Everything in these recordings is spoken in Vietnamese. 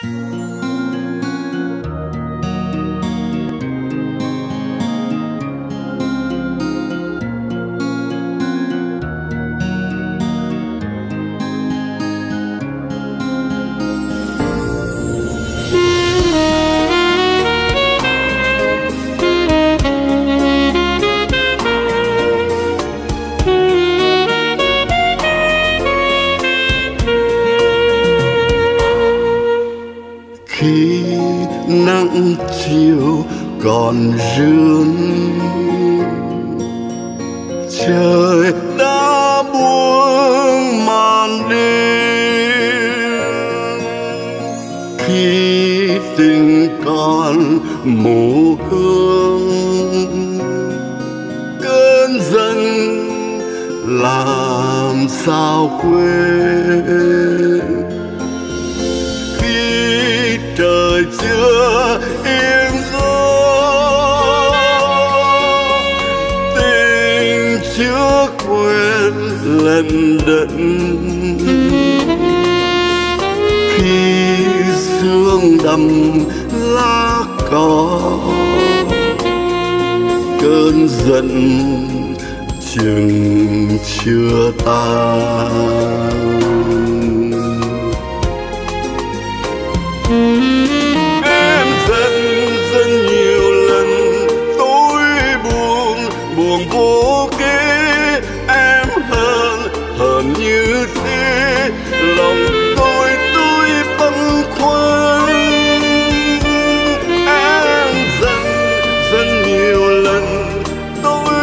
khi nắng chiều còn rươn trời đã buông màn đêm, khi tình còn mù hương. Cơn giận làm sao quên? Chưa yên gió tình chưa quên lần đận. Khi sương đầm lá cỏ, cơn giận chừng chưa tan. Rất nhiều lần. Tôi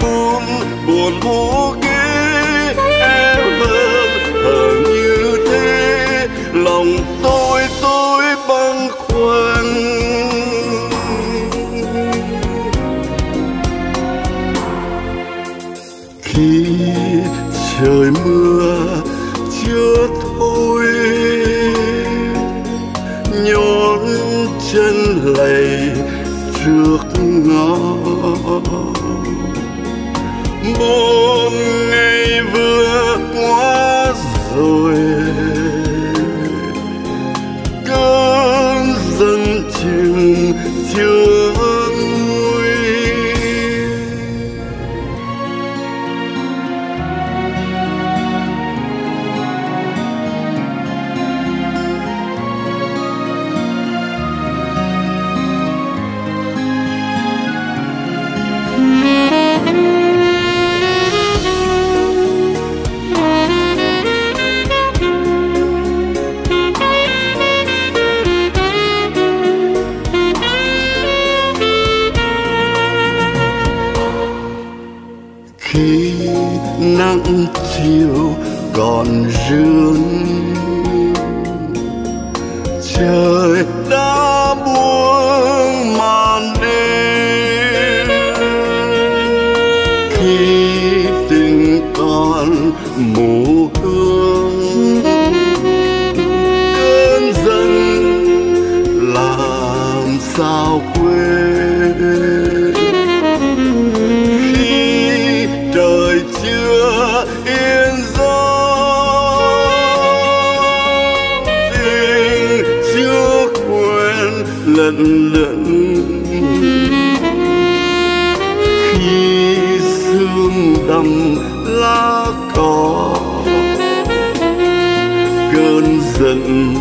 buồn buồn vô kế em hơn hờn như thế. Lòng tôi tôi băn khoăn khi trời mưa chưa thôi, nhón chân lầy trước ngõ bốn ngày vừa qua rồi cơn giận chừng chưa khi nắng chiều còn rươn trời đã buông màn đêm. Khi tình còn mùa yên gió tình chưa quên lần lần khi sương đầm lá cỏ cơn giận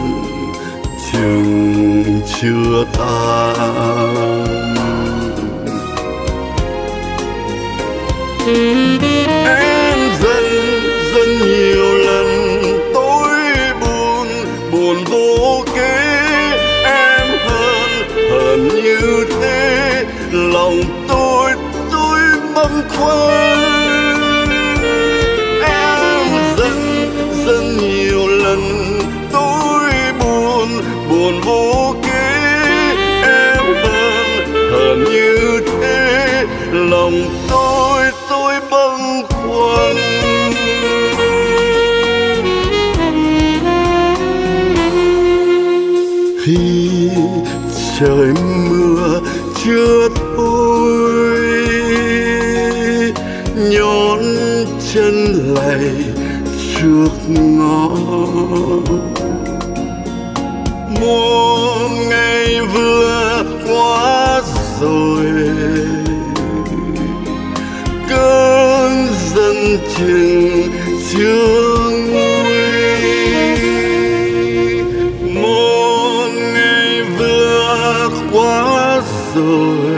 chừng chưa tan em băn em dần dần nhiều lần tôi buồn buồn vô kế em hơn hơn như thế, lòng tôi tôi bâng khuâng. Khi trời mưa chưa thôi chân lầy trước ngõ. Một ngày vừa qua rồi, cơn dân chừng chưa nguôi một ngày vừa qua rồi